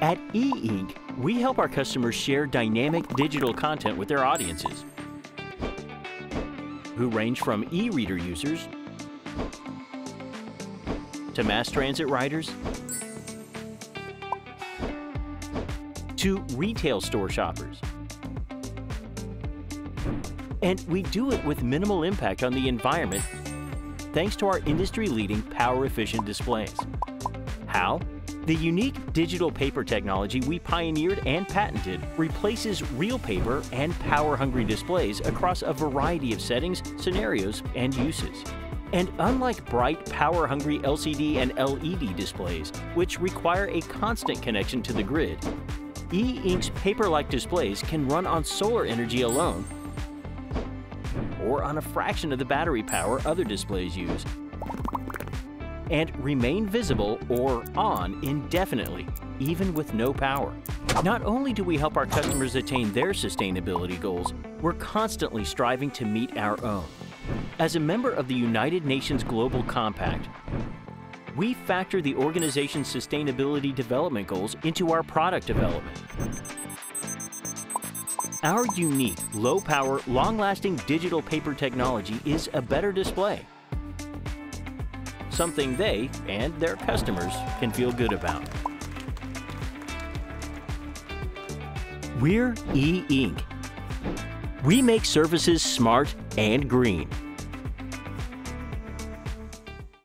At e-ink, we help our customers share dynamic digital content with their audiences, who range from e-reader users to mass transit riders to retail store shoppers. And we do it with minimal impact on the environment thanks to our industry-leading power-efficient displays. How? The unique digital paper technology we pioneered and patented replaces real paper and power-hungry displays across a variety of settings, scenarios, and uses. And unlike bright, power-hungry LCD and LED displays, which require a constant connection to the grid, e-ink's paper-like displays can run on solar energy alone or on a fraction of the battery power other displays use, and remain visible or on indefinitely, even with no power. Not only do we help our customers attain their sustainability goals, we're constantly striving to meet our own. As a member of the United Nations Global Compact, we factor the organization's sustainability development goals into our product development. Our unique, low-power, long-lasting digital paper technology is a better display. Something they and their customers can feel good about. We're e-ink. We make services smart and green.